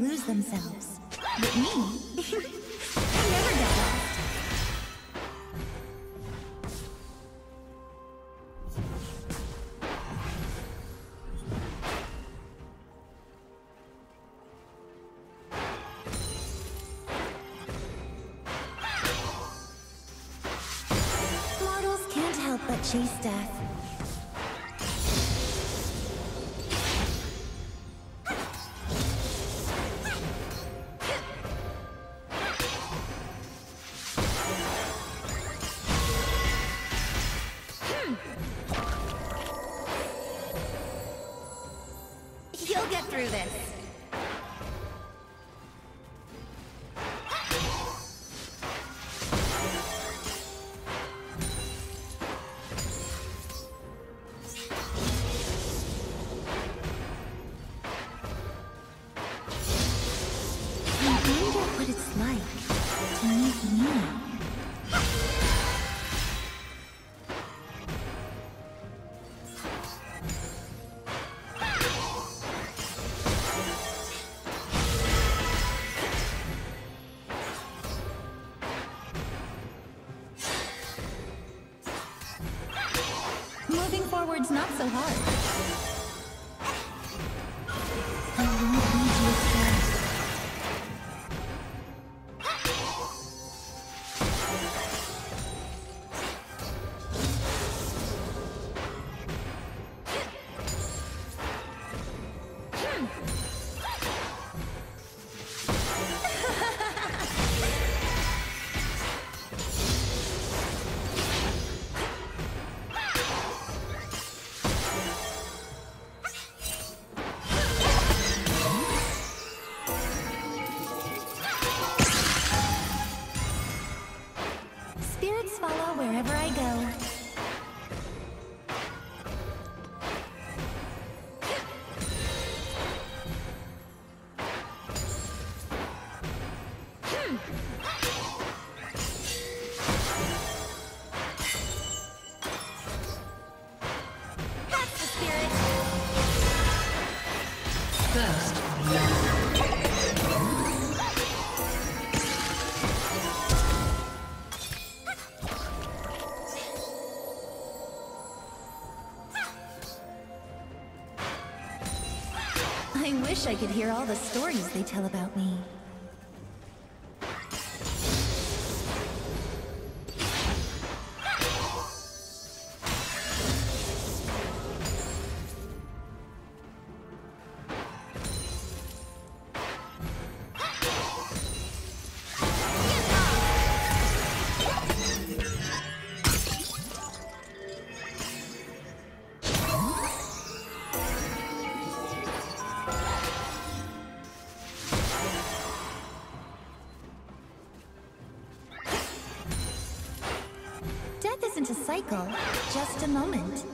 lose themselves. But me, through this. Moving forward's not so hard. Could hear all the stories they tell about me. Just a moment.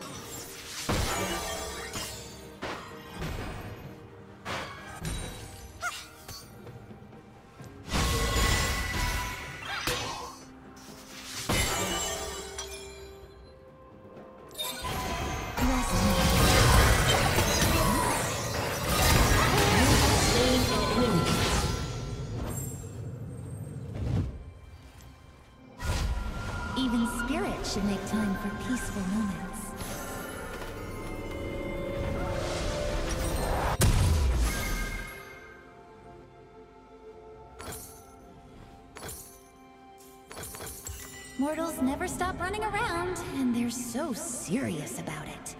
Mortals never stop running around, and they're so serious about it.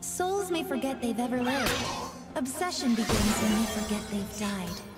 Souls may forget they've ever lived. Obsession begins when they forget they've died.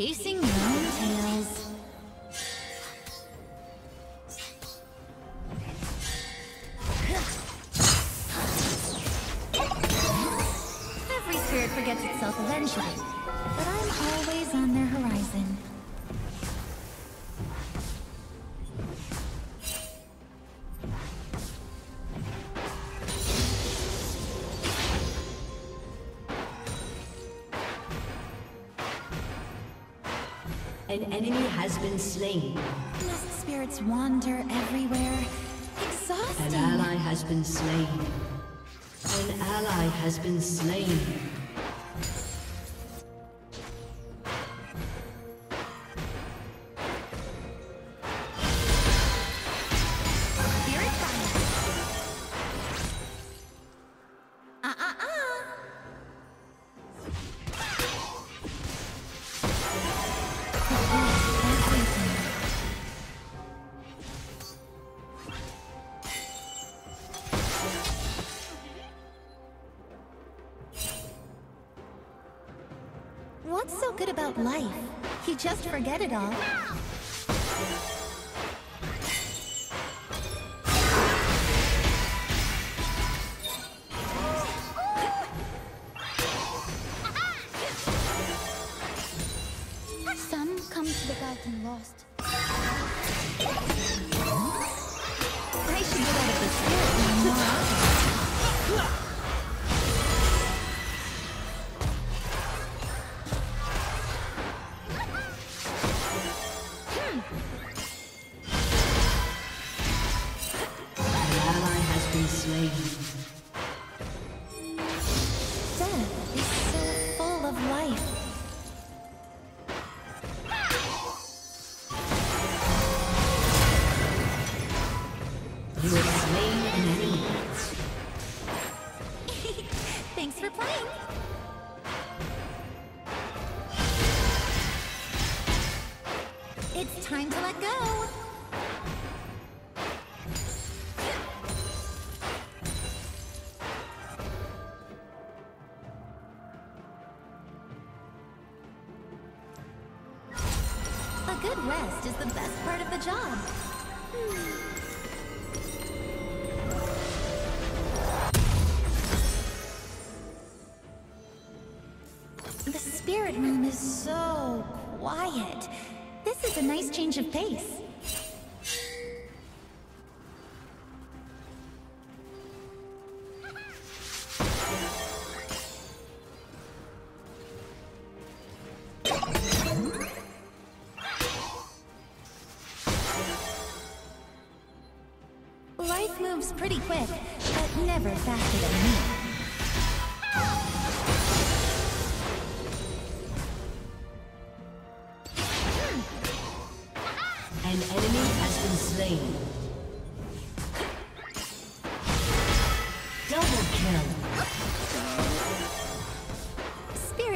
Chasing own tails. Every spirit forgets itself eventually, but I'm always on their horizon. An enemy has been slain. Must spirits wander everywhere? Exhausting. An ally has been slain. An ally has been slain. About life? Just forget it all. Rest is the best part of the job. The spirit room is so quiet. This is a nice change of pace.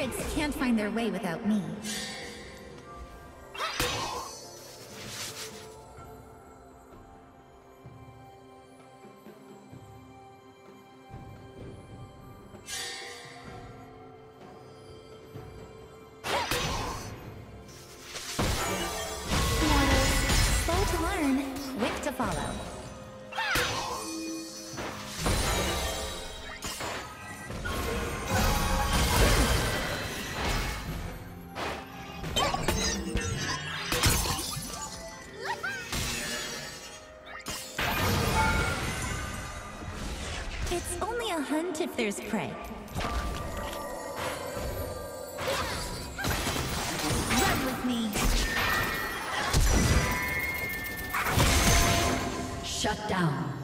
Spirits can't find their way without me. Shut down.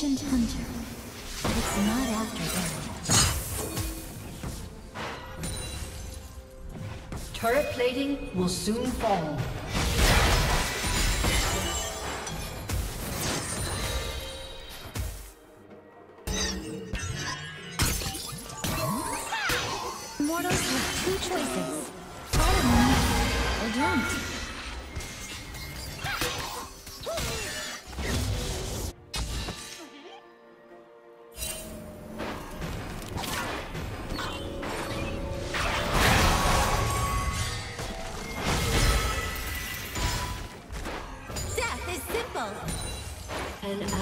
Hunter, but it's not after. Turret plating will soon fall.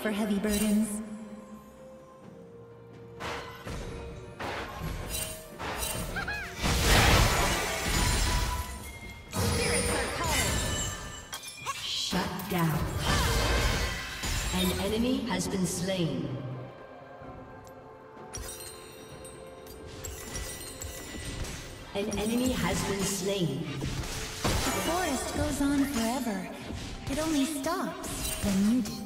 For heavy burdens. Shut down. An enemy has been slain. An enemy has been slain. The forest goes on forever. It only stops when you do.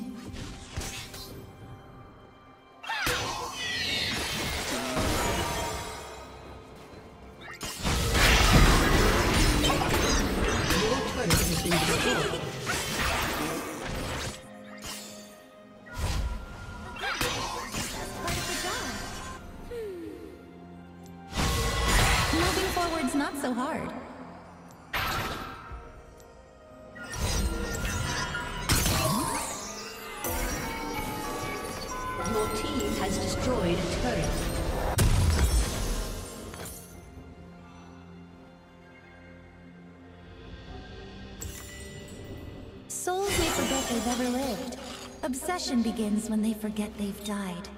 Souls may forget they've ever lived. Obsession begins when they forget they've died.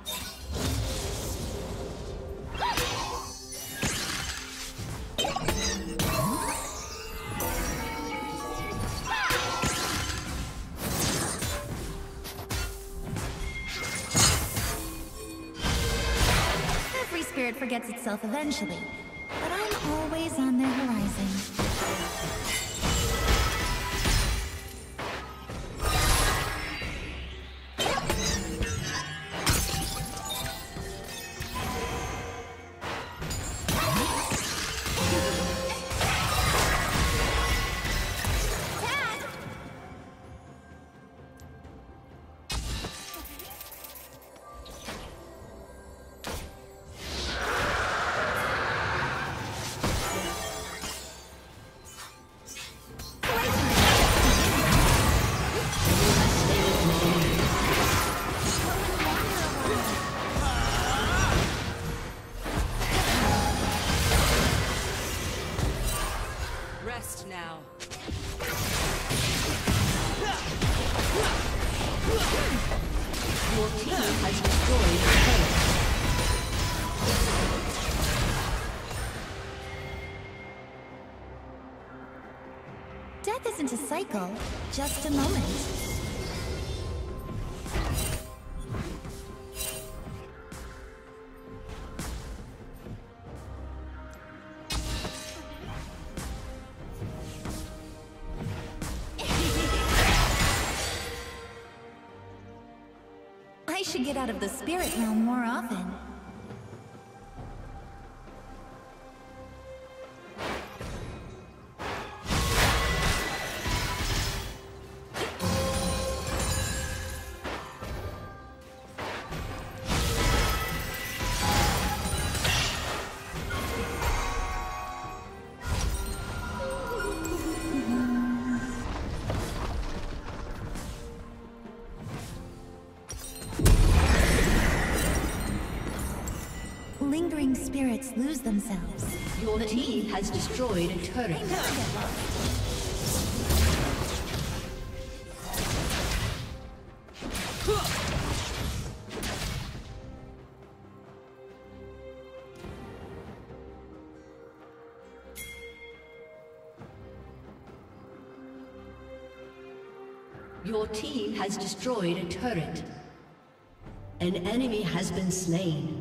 Every spirit forgets itself eventually, cycle, just a moment. I should get out of the spirit realm more often. Lose themselves. Your team has destroyed a turret. Your team has destroyed a turret. An enemy has been slain.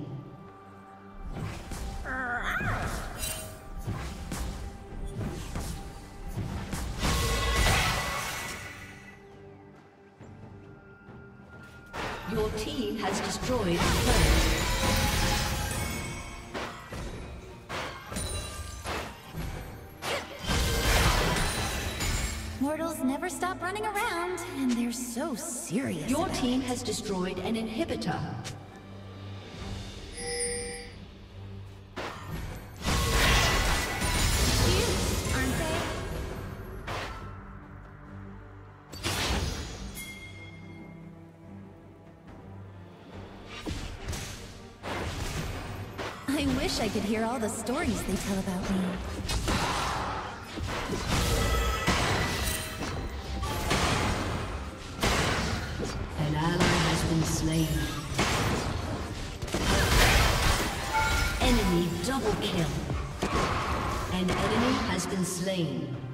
Destroyed. Mortals never stop running around, and they're so serious. Your team has destroyed an inhibitor. Hear all the stories they tell about me. An ally has been slain. Enemy double kill. An enemy has been slain.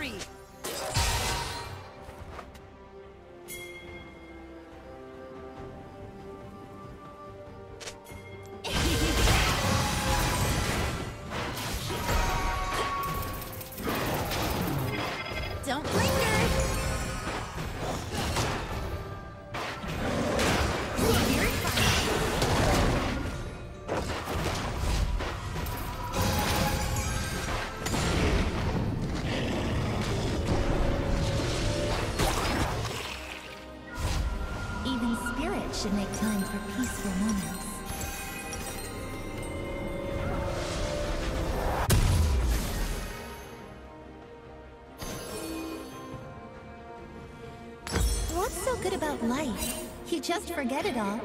Be good about life? You just forget it all.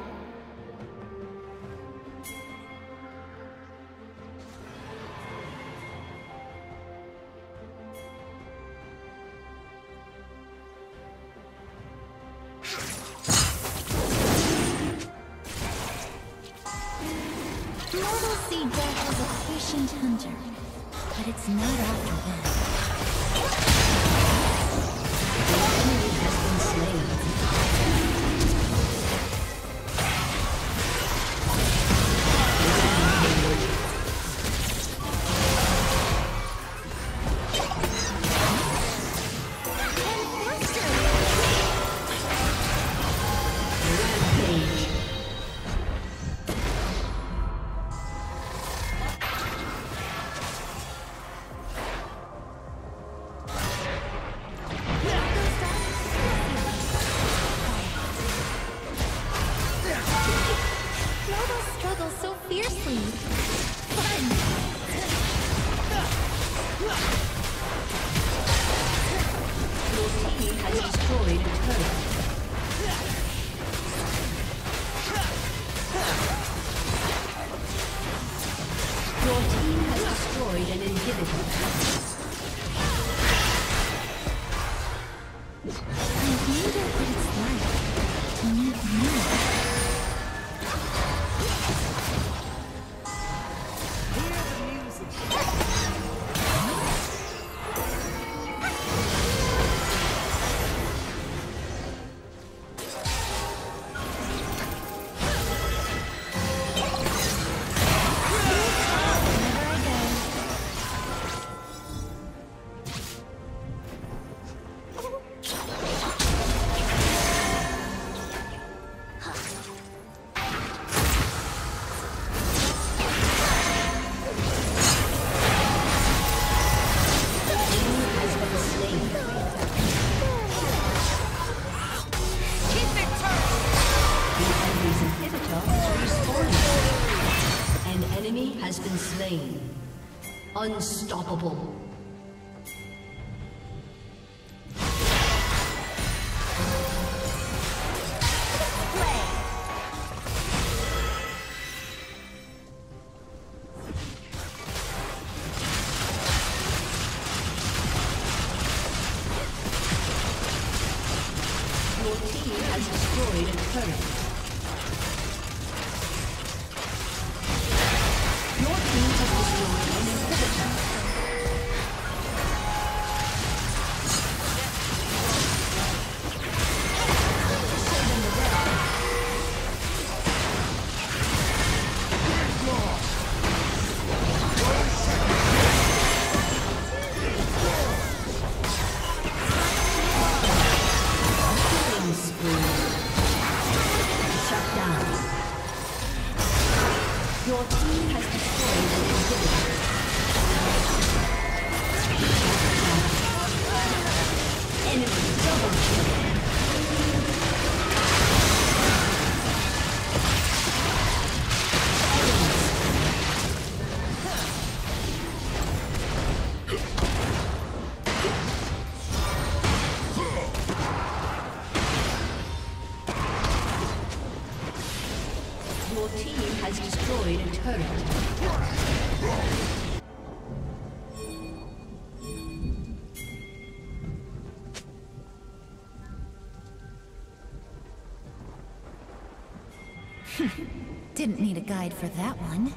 Guide for that one.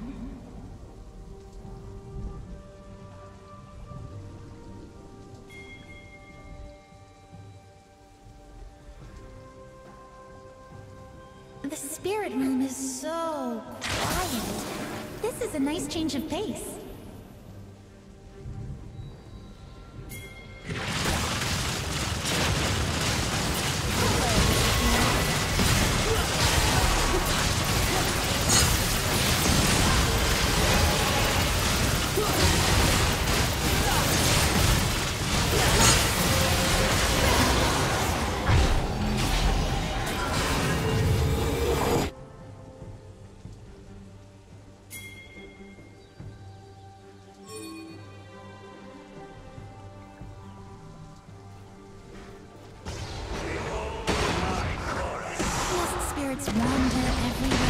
The spirit room is so quiet. This is a nice change of pace. Dominating.